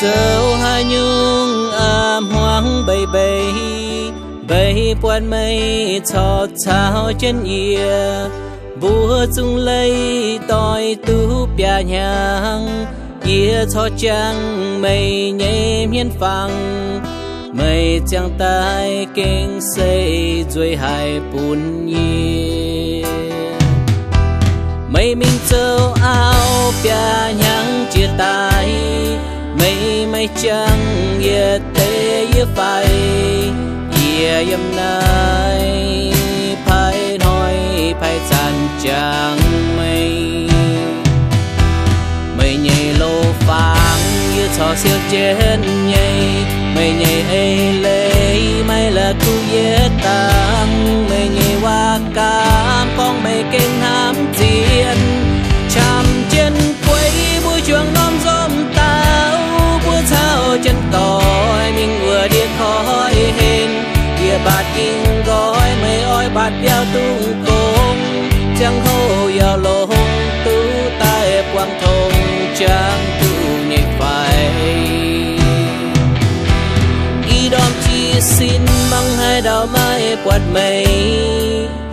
sâu hai nhung am hoang bay bay bay quan mây cho chào chân ia. Búa chung lấy tỏi tu bia nhang, ia cho chăng mây nhẹ miên phẳng. Mây chẳng tay kinh xây duy hai bún nhie mây mình châu áo bia nhang chia tay mây mây chẳng ye tê ye phai ye yam nai, phai nói phai chan chẳng mây. Mây nhảy lô phang ye cho siêu trên nhảy, mây nhảy ấy lấy mây là tu yết tăng mây nhảy hoa ca đào mai quạt mây.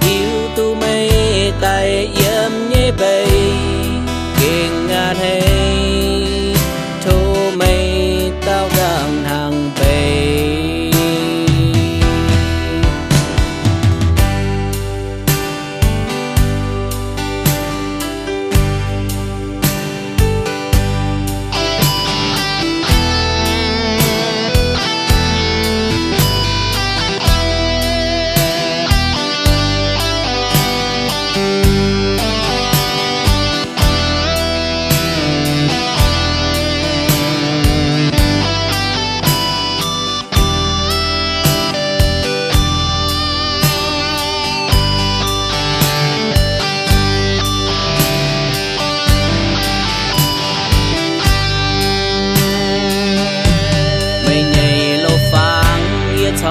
Yêu tu mây tay yếm nhé bay, kinh ngàn hết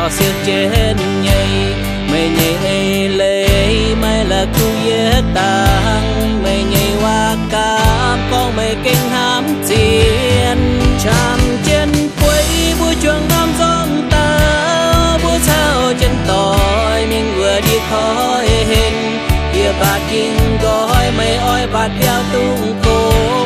phang yên cho siêu trên nhảy. Mày nhảy lấy mày là cu yết tang mày nhảy hoa cam con mày kinh hám tiền chạm chân quấy buổi chuồng nam giông ta. Buổi sao chân tỏi mình vừa đi khói hình. Kia bạt kinh gói mày oi bạt đeo tung công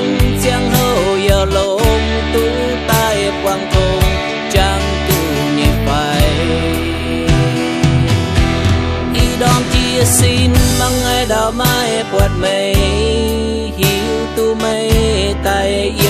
mây tay yếm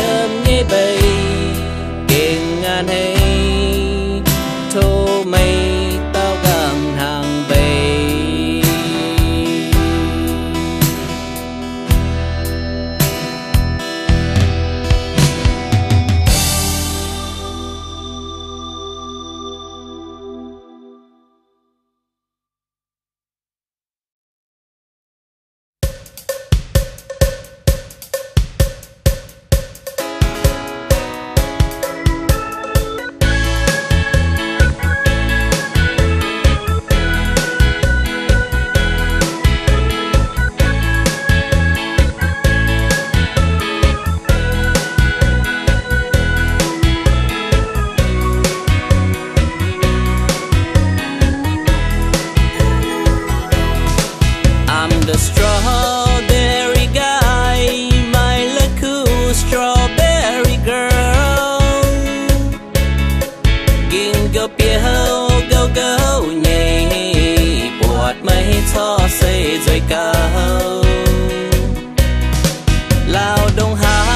Gâu gâu nhì bột mây cho xây rồi cao lao đông hát